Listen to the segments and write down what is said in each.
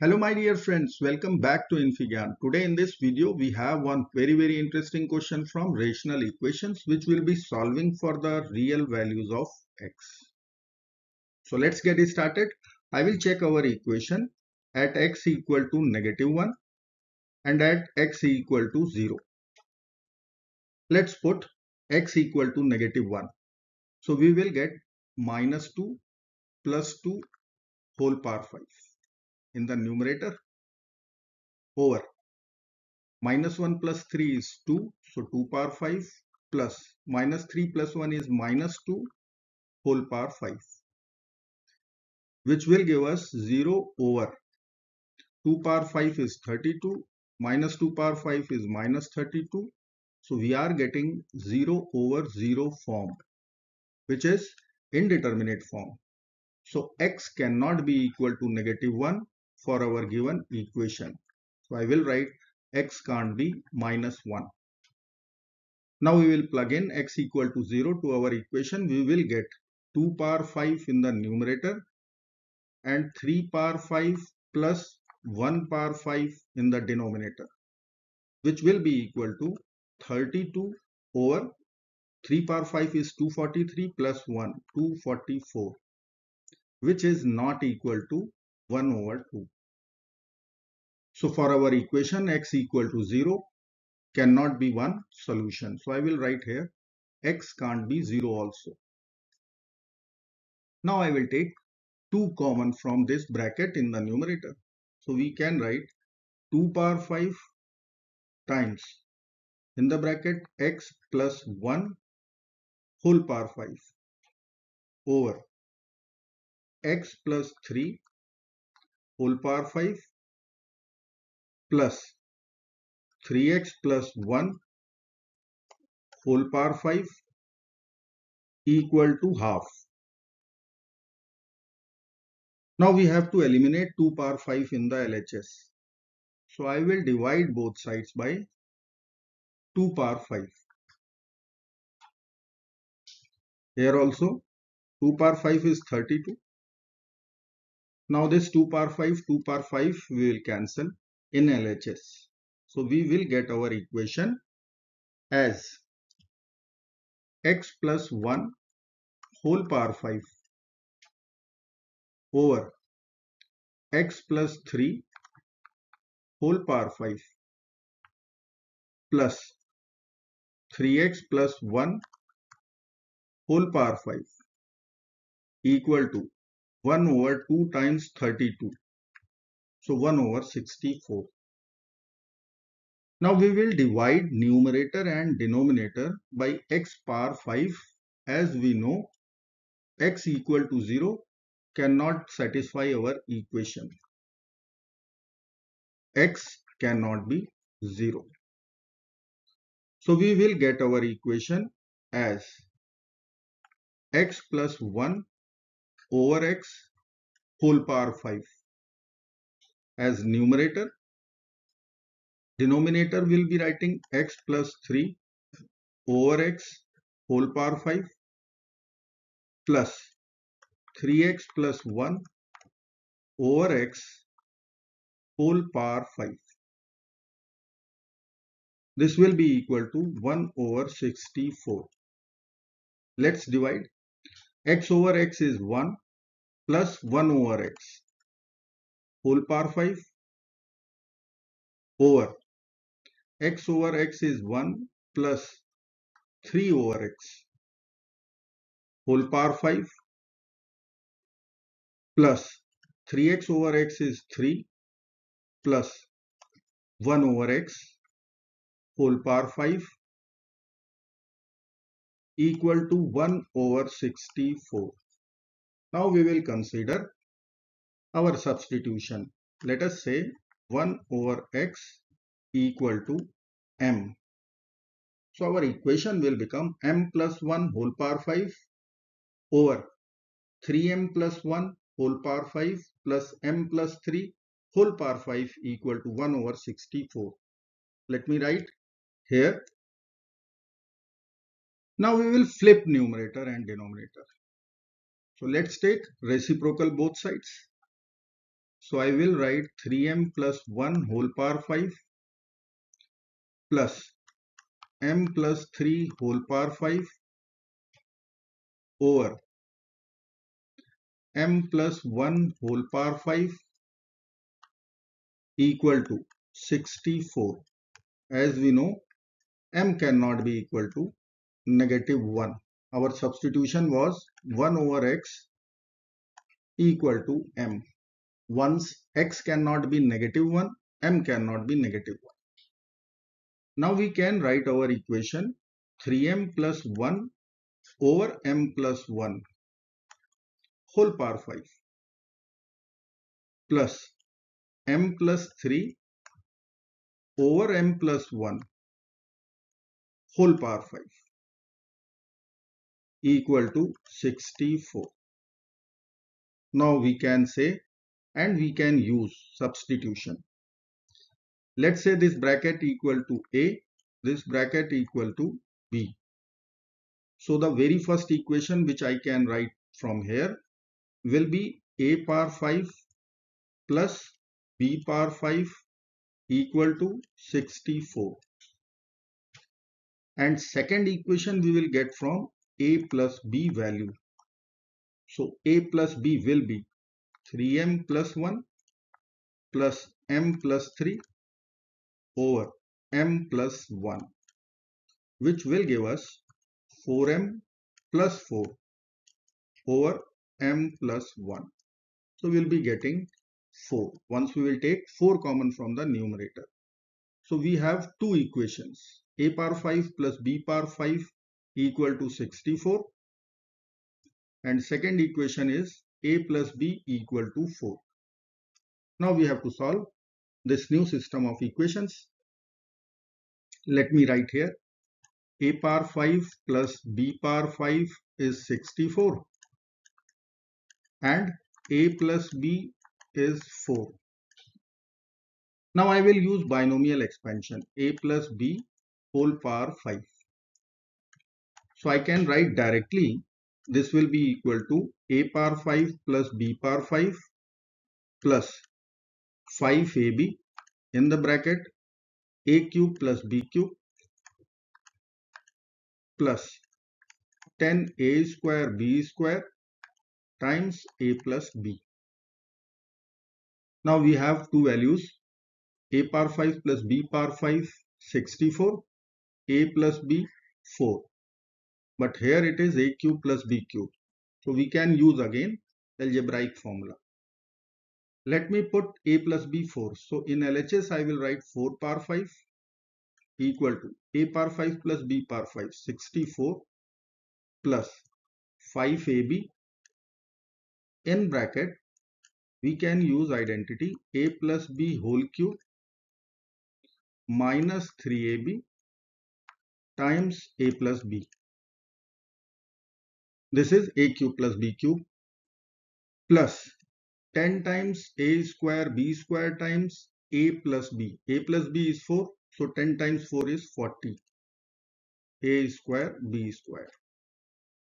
Hello my dear friends, welcome back to InfyGyan. Today in this video we have one very very interesting question from rational equations which will be solving for the real values of x. So let's get started. I will check our equation at x equal to negative 1 and at x equal to 0. Let's put x equal to negative 1. So we will get minus 2 plus 2 whole power 5 in the numerator? Over. Minus 1 plus 3 is 2 so 2 power 5 plus minus 3 plus 1 is minus 2 whole power 5 which will give us 0 over. 2 power 5 is 32 minus 2 power 5 is minus 32 so we are getting 0 over 0 form which is indeterminate form. So x cannot be equal to negative 1 for our given equation. So I will write x can't be minus 1. Now we will plug in x equal to 0 to our equation. We will get 2 power 5 in the numerator and 3 power 5 plus 1 power 5 in the denominator which will be equal to 32 over 3 power 5 is 243 plus 1 244 which is not equal to 1 over 2. So for our equation x equal to 0 cannot be one solution. So I will write here x can't be 0 also. Now I will take 2 common from this bracket in the numerator. So we can write 2 power 5 times in the bracket x plus 1 whole power 5 over x plus 3 whole power 5 plus 3x plus 1 whole power 5 equal to half. Now we have to eliminate 2 power 5 in the LHS. So I will divide both sides by 2 power 5. Here also 2 power 5 is 32 now this 2 power 5, 2 power 5 we will cancel in LHS. So we will get our equation as x plus 1 whole power 5 over x plus 3 whole power 5 plus 3x plus 1 whole power 5 equal to 1 over 2 times 32. So 1 over 64. Now we will divide numerator and denominator by x power 5 as we know x equal to 0 cannot satisfy our equation. x cannot be 0. So we will get our equation as x plus 1 over x whole power 5 as numerator. Denominator will be writing x plus 3 over x whole power 5 plus 3x plus 1 over x whole power 5 this will be equal to 1 over 64 let's divide x over x is 1 plus 1 over x. Whole power 5 over. X over x is 1 plus 3 over x. Whole power 5 plus 3x over x is 3 plus 1 over x. Whole power 5 equal to 1 over 64. Now we will consider our substitution. Let us say 1 over x equal to m. So our equation will become m plus 1 whole power 5 over 3m plus 1 whole power 5 plus m plus 3 whole power 5 equal to 1 over 64. Let me write here now we will flip numerator and denominator. So let's take reciprocal both sides. So I will write 3m plus 1 whole power 5 plus m plus 3 whole power 5 over m plus 1 whole power 5 equal to 64. As we know, m cannot be equal to negative 1. Our substitution was 1 over x equal to m. Once x cannot be negative 1, m cannot be negative 1. Now we can write our equation 3m plus 1 over m plus 1 whole power 5 plus m plus 3 over m plus 1 whole power 5 equal to 64. Now we can say and we can use substitution. Let's say this bracket equal to A, this bracket equal to B. So the very first equation which I can write from here will be A power 5 plus B power 5 equal to 64. And second equation we will get from A plus B value. So A plus B will be 3m plus 1 plus m plus 3 over m plus 1 which will give us 4m plus 4 over m plus 1. So we'll be getting 4. Once we will take 4 common from the numerator. So we have two equations. a power 5 plus b power 5 equal to 64 and second equation is a plus b equal to 4. Now we have to solve this new system of equations. Let me write here a power 5 plus b power 5 is 64 and a plus b is 4. Now I will use binomial expansion a plus b whole power 5. So I can write directly this will be equal to a power 5 plus b power 5 plus 5ab in the bracket a cube plus b cube plus 10a square b square times a plus b. Now we have two values a power 5 plus b power 5 64 a plus b 4 but here it is a cube plus b cube. So we can use again algebraic formula. Let me put a plus b 4. So in LHS I will write 4 power 5 equal to a power 5 plus b power 5 64 plus 5ab in bracket we can use identity a plus b whole cube minus 3ab times a plus b this is a cube plus b cube plus 10 times a square b square times a plus b. a plus b is 4. So 10 times 4 is 40. a square b square.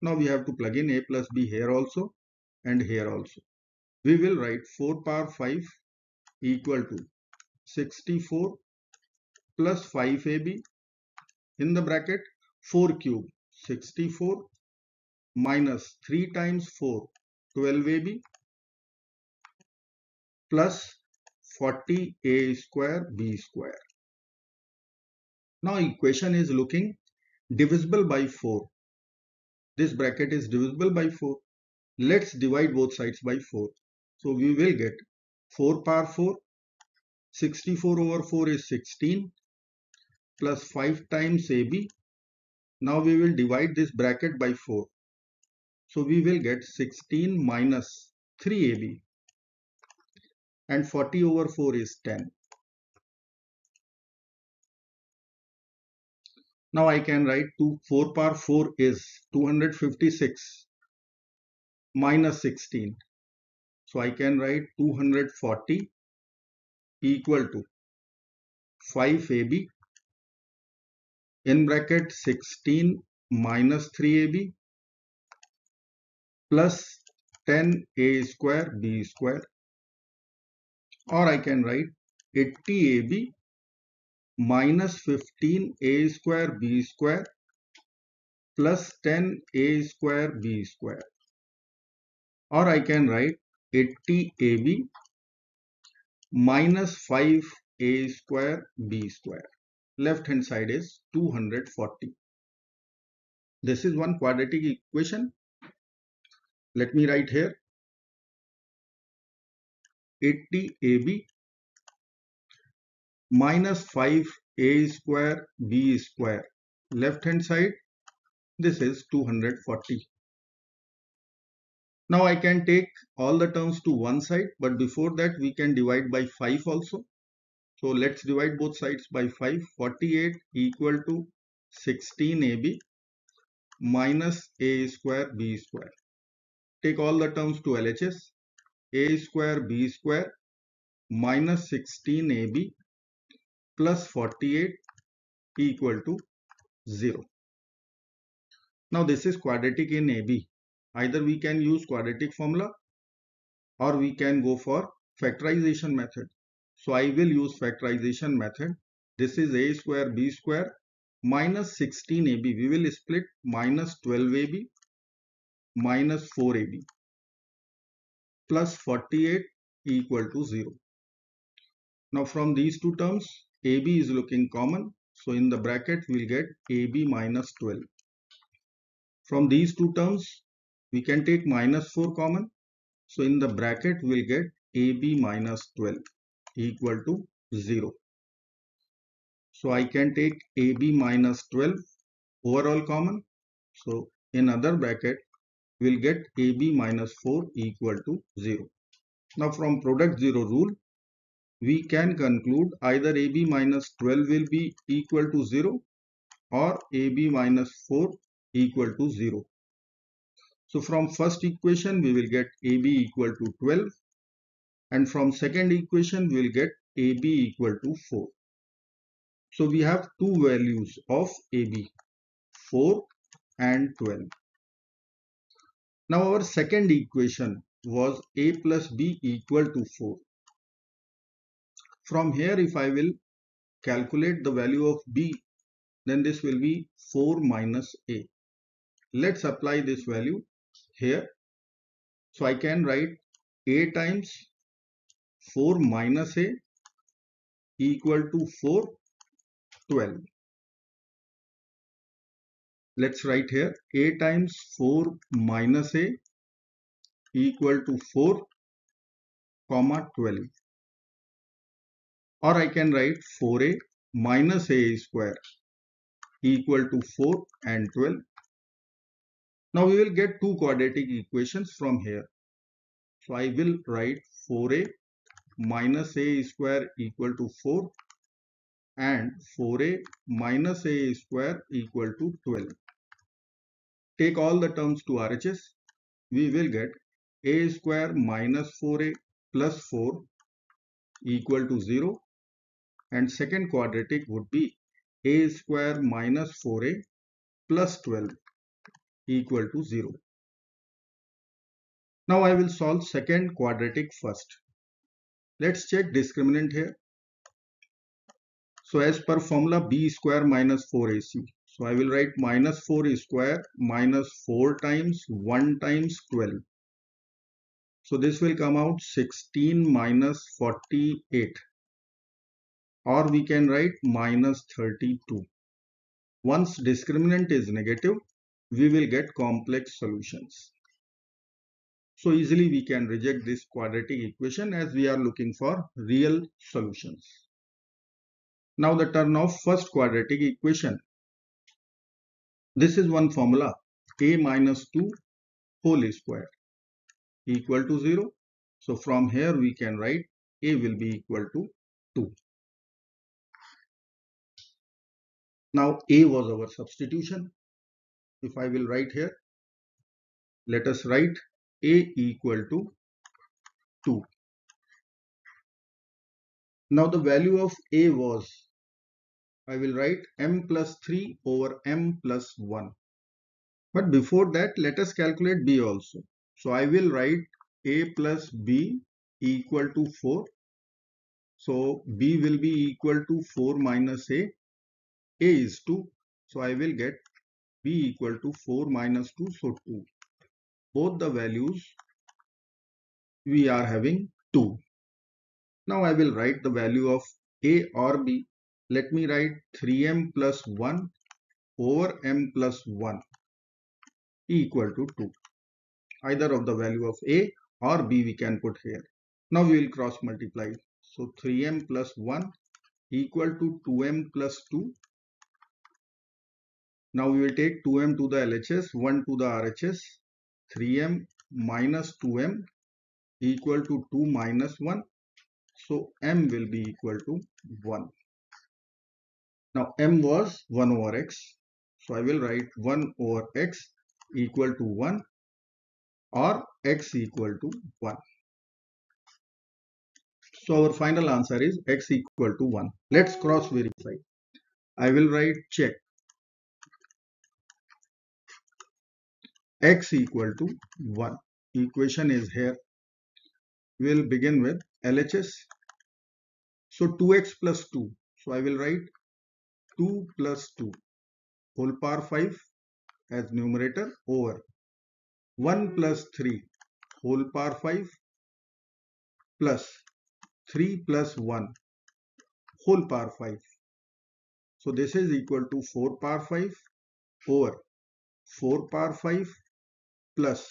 Now we have to plug in a plus b here also and here also. We will write 4 power 5 equal to 64 plus 5ab in the bracket 4 cube 64 minus 3 times 4 12ab plus 40a square b square. Now equation is looking divisible by 4. This bracket is divisible by 4. Let's divide both sides by 4. So we will get 4 power 4. 64 over 4 is 16 plus 5 times AB. Now we will divide this bracket by 4. So we will get 16 minus 3ab and 40 over 4 is 10. Now I can write 2 4 power 4 is 256 minus 16. So I can write 240 equal to 5ab in bracket 16 minus 3ab plus 10a square b square or I can write 80AB minus 15A square B square plus 10A square B square or I can write 80AB minus 5A square B square. Left hand side is 240. This is one quadratic equation. Let me write here 80AB minus 5A square B square. Left hand side this is 240. Now I can take all the terms to one side but before that we can divide by 5 also. So let's divide both sides by 5. 48 equal to 16ab minus a square b square. Take all the terms to LHS. a square b square minus 16ab plus 48 equal to 0. Now this is quadratic in AB. Either we can use quadratic formula or we can go for factorization method. So I will use factorization method. This is a square b square minus 16ab. We will split minus 12ab minus 4ab plus 48 equal to 0. Now from these two terms ab is looking common. So in the bracket we will get ab minus 12. From these two terms, we can take minus 4 common. So in the bracket, we'll get AB minus 12 equal to 0. So I can take AB minus 12 overall common. So in other bracket, we'll get AB minus 4 equal to 0. Now from product 0 rule, we can conclude either AB minus 12 will be equal to 0 or AB minus 4 equal to 0. So from first equation we will get AB equal to 12 and from second equation we will get AB equal to 4. So we have two values of AB 4 and 12. Now our second equation was A plus B equal to 4. From here if I will calculate the value of B then this will be 4 minus A. Let's apply this value here. So I can write a times 4 minus a equal to 4 12 let's write here a times 4 minus a equal to 4 comma 12 or I can write 4a minus a square equal to 4 and 12 now we will get two quadratic equations from here. So I will write 4a minus a square equal to 4 and 4a minus a square equal to 12. Take all the terms to RHS. We will get a square minus 4a plus 4 equal to 0 and second quadratic would be a square minus 4a plus 12 equal to 0. Now I will solve second quadratic first. Let's check discriminant here. So as per formula b square minus 4ac. So I will write minus 4 square minus 4 times 1 times 12. So this will come out 16 minus 48 or we can write minus 32. Once discriminant is negative, we will get complex solutions. So easily we can reject this quadratic equation as we are looking for real solutions. Now the turn of first quadratic equation. This is one formula a minus 2 whole square equal to 0. So from here we can write a will be equal to 2. Now a was our substitution if I will write here, let us write A equal to 2. Now the value of A was, I will write m plus 3 over m plus 1. But before that, let us calculate B also. So I will write A plus B equal to 4 So B will be equal to 4 minus A. A is 2. So I will get B equal to 4 minus 2. So 2. Both the values we are having 2. Now I will write the value of A or B. Let me write 3m plus 1 over m plus 1 equal to 2. Either of the value of A or B we can put here. Now we will cross multiply. So 3m plus 1 equal to 2m plus 2. Now we will take 2m to the LHS, 1 to the RHS. 3m minus 2m equal to 2 minus 1. So m will be equal to 1. Now m was 1 over x. So I will write 1 over x equal to 1 or x equal to 1. So our final answer is x equal to 1. Let's cross verify. I will write check x equal to 1. Equation is here. We will begin with LHS. So 2x plus 2. So I will write 2 plus 2 whole power 5 as numerator over 1 plus 3 whole power 5 plus 3 plus 1 whole power 5. So this is equal to 4 power 5 over 4 power 5 plus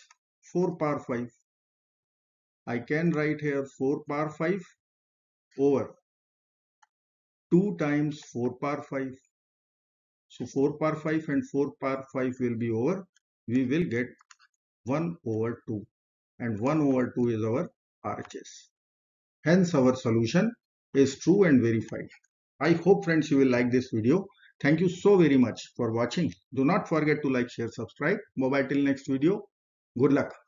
4 power 5. I can write here 4 power 5 over 2 times 4 power 5. So 4 power 5 and 4 power 5 will be over. We will get 1 over 2 and 1 over 2 is our RHS. Hence our solution is true and verified. I hope friends you will like this video. Thank you so very much for watching. Do not forget to like, share, subscribe. Bye bye till next video. Good luck.